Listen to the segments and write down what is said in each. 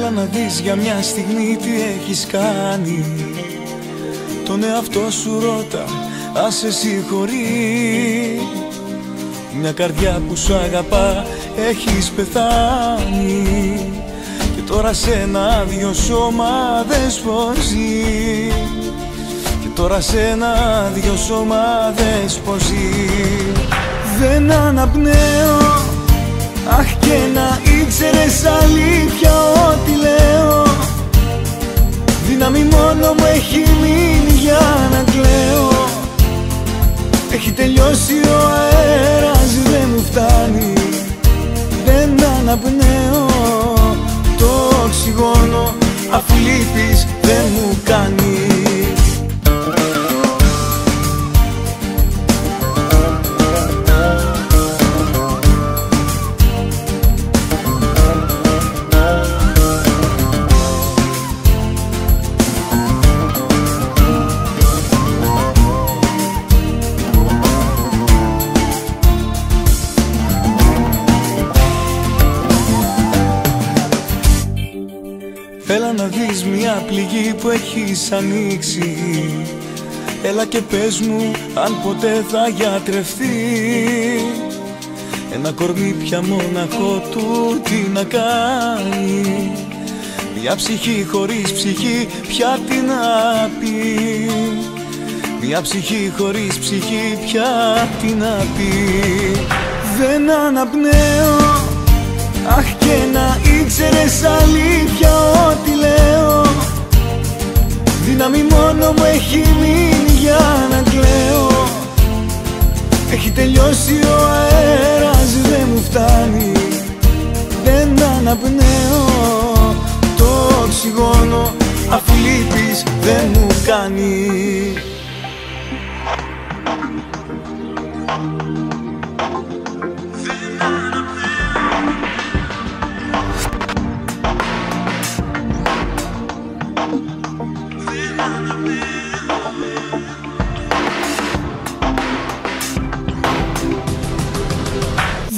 να δεις για μια στιγμή τι έχεις κάνει. Τον εαυτό σου ρώτα, ας σε συγχωρεί Μια καρδιά που σου αγαπά, έχεις πεθάνει. Και τώρα σε ένα άδειο σώμα δες πως ζει Και τώρα σε ένα άδειο σώμα δες πως ζει Δεν αναπνέω Αχ και να ήξερες αλήθεια Έχει τελειώσει ο αέρας δεν μου φτάνει. Δεν αναπνέω το οξυγόνο Αφού λείπεις δεν μου κάνει μια πληγή που έχεις ανοίξει. Έλα και πες μου αν ποτέ θα γιατρευτεί. Ένα κορμί πια μόναχο του τι να κάνει. Μια ψυχή χωρίς ψυχή πια τι να πει Μια ψυχή χωρίς ψυχή πια τι να πει Δεν αναπνέω Αχ και να ήξερες αναπνέω το οξυγόνο Αφού λείπεις δεν μου κάνει.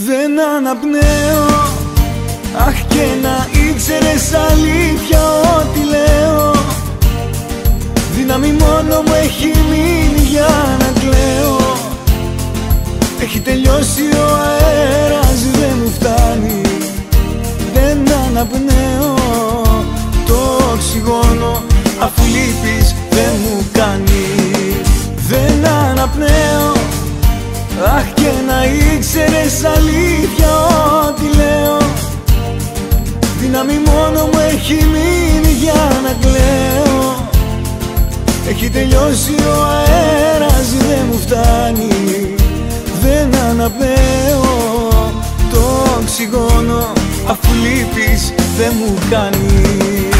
Δεν αναπνέω Αχ και να ήξερες αλήθεια ό,τι λέω. Δύναμη μόνο μου έχει μείνει για να κλαίω. Έχει τελειώσει ο αέρας δεν μου φτάνει. Δεν αναπνέω. Το οξυγόνο Αφού λείπεις δεν μου κάνει. Δεν αναπνέω. Αχ και να ήξερες αλήθεια ό,τι λέω Δύναμη μόνο μου έχει μείνει για να κλαίω. Έχει τελειώσει ο αέρας δεν μου φτάνει Δεν αναπνέω. Το οξυγόνο Αφού λείπεις δεν μου κάνει